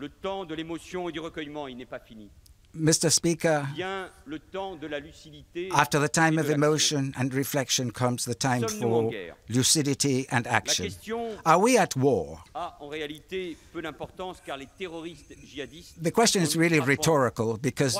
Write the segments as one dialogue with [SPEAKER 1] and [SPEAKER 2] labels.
[SPEAKER 1] Le temps de l'émotion et du recueillement, il n'est pas fini.
[SPEAKER 2] Mr. Speaker,
[SPEAKER 1] Vient le temps de la lucidité.
[SPEAKER 2] after the time of emotion and reflection comes the time for lucidity and action. Are we at war?
[SPEAKER 1] a en réalité peu d'importance car les terroristes djihadistes
[SPEAKER 2] The question is really rhetorical because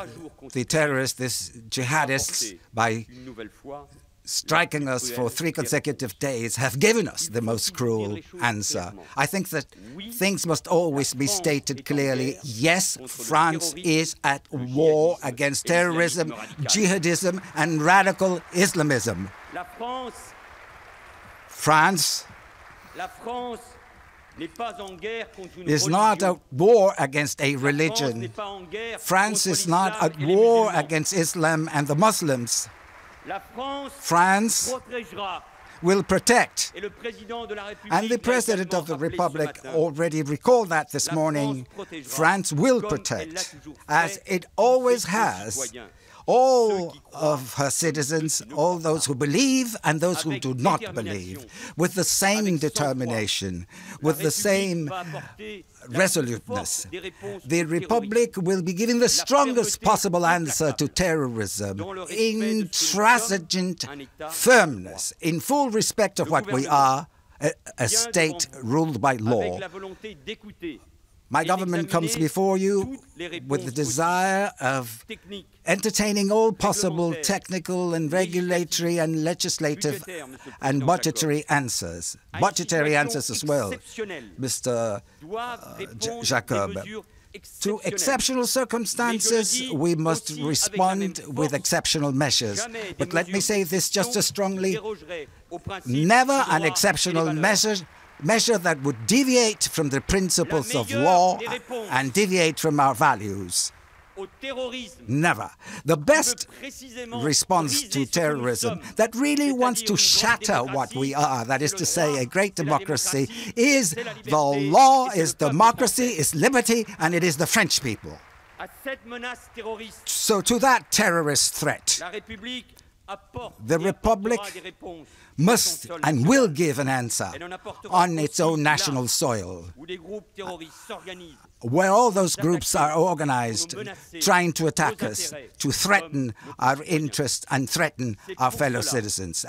[SPEAKER 2] the terrorists, these jihadists, by
[SPEAKER 1] une nouvelle fois
[SPEAKER 2] striking us for three consecutive days, have given us the most cruel answer. I think that things must always be stated clearly. Yes, France is at war against terrorism, jihadism, and radical Islamism.
[SPEAKER 1] France,
[SPEAKER 2] France
[SPEAKER 1] la France n'est pas en guerre contre une
[SPEAKER 2] is not at war against a religion.
[SPEAKER 1] n'est pas en guerre
[SPEAKER 2] France is not at war against Islam and the Muslims.
[SPEAKER 1] France
[SPEAKER 2] will protect.
[SPEAKER 1] et le président de la République
[SPEAKER 2] And the President of the Republic already recalled that this morning.
[SPEAKER 1] France
[SPEAKER 2] will
[SPEAKER 1] comme elle l'a
[SPEAKER 2] protect, as it always has. All
[SPEAKER 1] Ceux qui croient,
[SPEAKER 2] of her citizens,
[SPEAKER 1] ceux qui ne
[SPEAKER 2] all those who believe and those who do not believe, with the same determination, with the same
[SPEAKER 1] va apporter la plus
[SPEAKER 2] resoluteness.
[SPEAKER 1] forte des réponses
[SPEAKER 2] The. Republic will be giving the strongest possible answer to terrorism,
[SPEAKER 1] in le respect de ce que nous
[SPEAKER 2] intransigent
[SPEAKER 1] sommes, un État
[SPEAKER 2] firmness, in full respect of what we are, a, a state ruled by law. My government comes before you with the desire of entertaining all possible technical and regulatory and legislative and budgetary answers, budgetary answers as well, Mr.
[SPEAKER 1] doivent uh,
[SPEAKER 2] Jacob. To exceptional circumstances, we must respond with exceptional measures. But let me say this just as strongly never an exceptional measure measure that would deviate from the principles of law and deviate from our values. Never. The best response to
[SPEAKER 1] ce que nous
[SPEAKER 2] terrorism that really wants to shatter what we are, that is to say, a great democracy, is the law, is democracy, is liberty, and it is the French people.
[SPEAKER 1] à cette menace terroriste,
[SPEAKER 2] So, to that terrorist threat,
[SPEAKER 1] la République apporte
[SPEAKER 2] The Republic
[SPEAKER 1] apportera des réponses
[SPEAKER 2] must
[SPEAKER 1] sur son sol
[SPEAKER 2] and will give an answer
[SPEAKER 1] Elle en apportera
[SPEAKER 2] on its own national soil,
[SPEAKER 1] où des groupes terroristes s'organisent.
[SPEAKER 2] Where all those groups are organized, trying to attack us, to threaten our interests and threaten our fellow citizens.